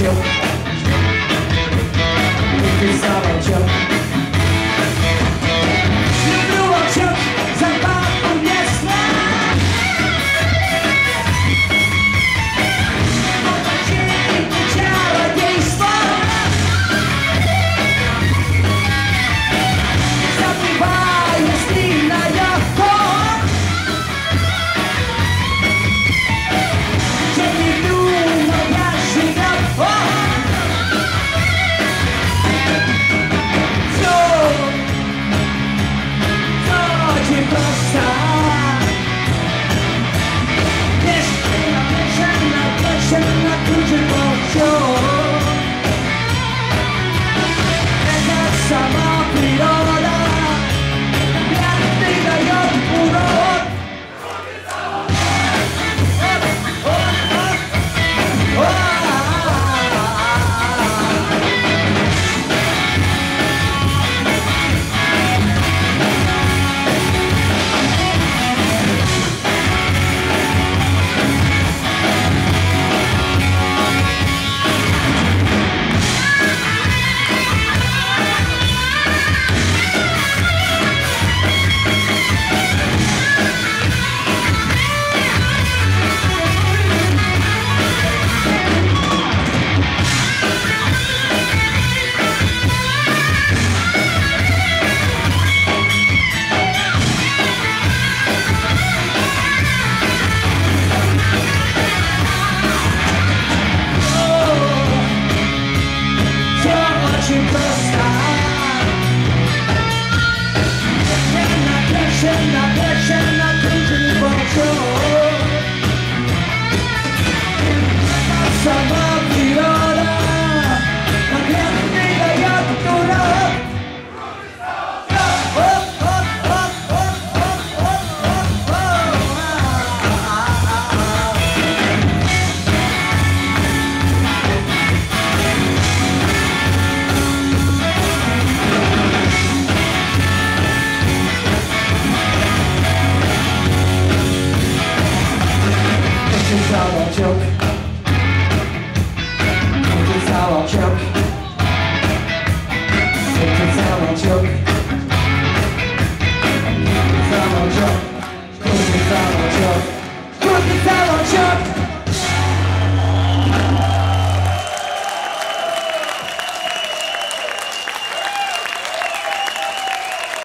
안. Sama priró